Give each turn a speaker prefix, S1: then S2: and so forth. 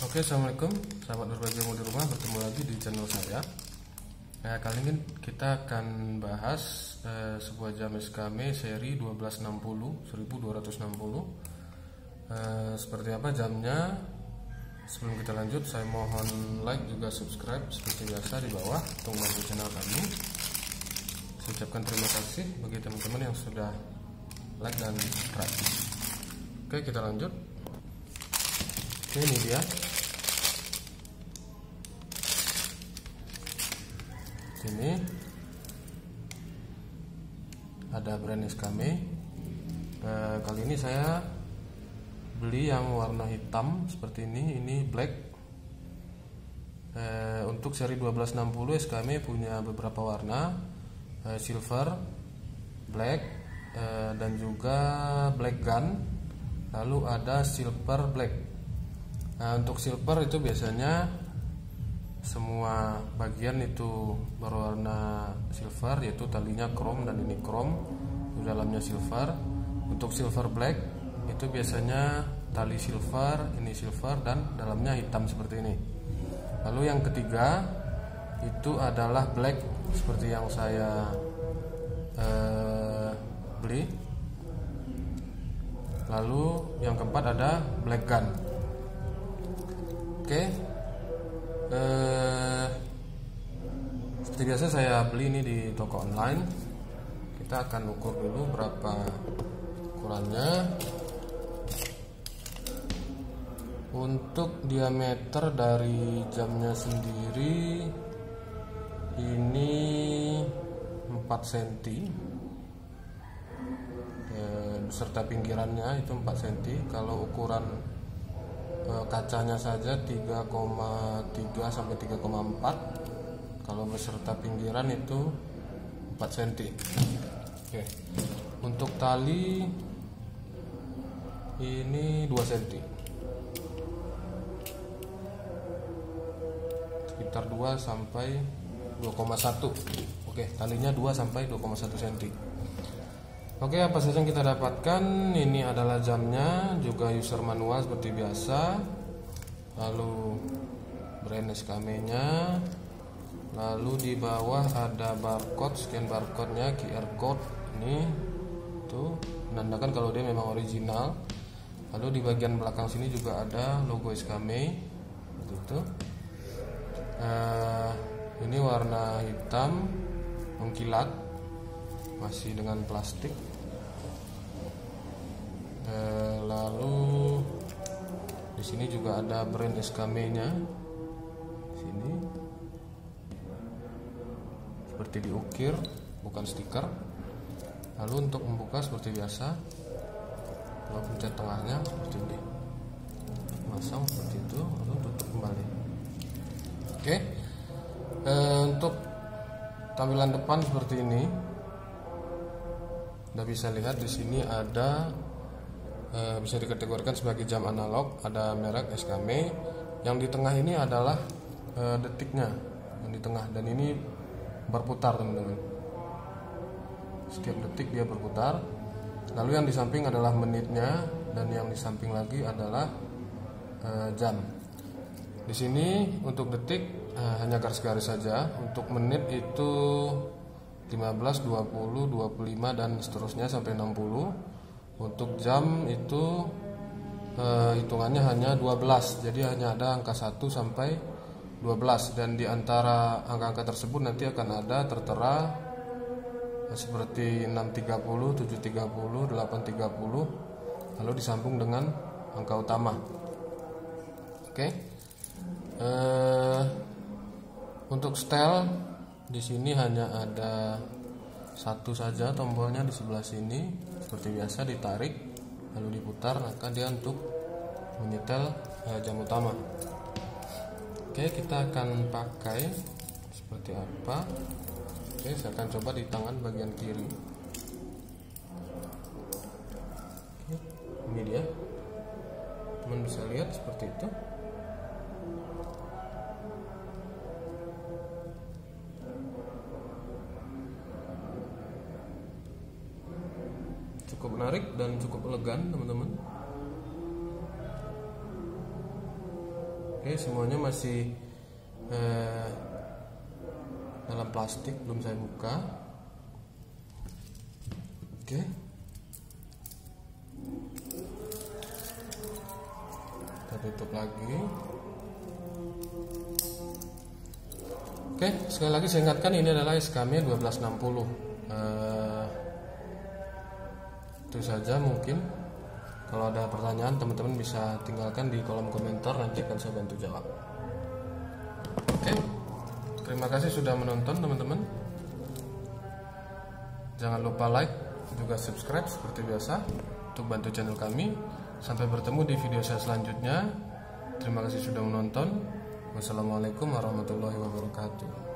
S1: Oke assalamualaikum. Sahabat berbagi ilmu di rumah bertemu lagi di channel saya. Nah, kali ini kita akan bahas eh, sebuah jam SKM seri 1260 1260 eh, seperti apa jamnya? Sebelum kita lanjut saya mohon like juga subscribe seperti biasa di bawah untuk membantu channel kami. Saya ucapkan terima kasih bagi teman-teman yang sudah like dan subscribe. Oke kita lanjut. Oke ini dia sini. Ada brand Eskame eh, kali ini saya beli yang warna hitam seperti ini. Ini black. Eh, untuk seri 1260 Eskame punya beberapa warna. Eh, silver black eh, dan juga black gun. Lalu ada silver black. Nah untuk silver itu biasanya semua bagian itu berwarna silver yaitu talinya chrome dan ini chrome. Di dalamnya silver. Untuk silver black itu biasanya tali silver ini silver dan dalamnya hitam seperti ini. Lalu yang ketiga itu adalah black seperti yang saya eh, beli. Lalu yang keempat ada black gun. Oke eh, seperti biasa saya beli ini di toko online. Kita akan ukur dulu berapa ukurannya. Untuk diameter dari jamnya sendiri ini 4 cm beserta pinggirannya itu 4 cm kalau ukuran kacanya saja 3,3 sampai 3,4 kalau beserta pinggiran itu 4 cm Oke. untuk tali ini 2 cm sekitar 2 sampai 2,1 Oke talinya 2 sampai 2,1 cm Oke, apa saja yang kita dapatkan? Ini adalah jamnya, juga user manual seperti biasa. Lalu brand SKM-nya. Lalu di bawah ada barcode, scan barcode-nya, QR code ini tuh menandakan kalau dia memang original. Lalu di bagian belakang sini juga ada logo SKM. Itu. Uh, ini warna hitam mengkilat masih dengan plastik ada brand SKM nya sini. Seperti diukir bukan stiker. Lalu untuk membuka seperti biasa kalau pencet tengahnya seperti ini. Masang seperti itu lalu tutup kembali. Oke. E, untuk tampilan depan seperti ini Anda bisa lihat di sini ada e, bisa dikategorikan sebagai jam analog. Ada merek SKM yang di tengah ini adalah e, detiknya. Yang di tengah. Dan ini berputar teman-teman. Setiap detik dia berputar. Lalu yang di samping adalah menitnya. Dan yang di samping lagi adalah e, jam. Di sini untuk detik hanya garis-garis saja. Untuk menit itu 15, 20, 25 dan seterusnya sampai 60 untuk jam itu uh, hitungannya hanya 12 jadi hanya ada angka 1 sampai 12 dan di antara angka-angka tersebut nanti akan ada tertera uh, seperti 630, 730, 830 lalu disambung dengan angka utama. Oke? Okay. eh, untuk setel di sini hanya ada satu saja tombolnya di sebelah sini seperti biasa ditarik lalu diputar maka dia untuk menyetel uh, jam utama. Oke kita akan pakai seperti apa. Oke saya akan coba di tangan bagian kiri. Oke, ini dia. Teman bisa lihat seperti itu cukup menarik dan cukup elegan teman-teman Oke, semuanya masih eh, dalam plastik, belum saya buka. Oke. Kita tutup lagi. Oke, sekali lagi saya ingatkan ini adalah SKM 1260. Eh, itu saja mungkin. Kalau ada pertanyaan teman-teman bisa tinggalkan di kolom komentar nanti akan saya bantu jawab. Oke. Terima kasih sudah menonton teman-teman. Jangan lupa like juga subscribe seperti biasa untuk bantu channel kami. Sampai bertemu di video saya selanjutnya. Terima kasih sudah menonton. Wassalamualaikum warahmatullahi wabarakatuh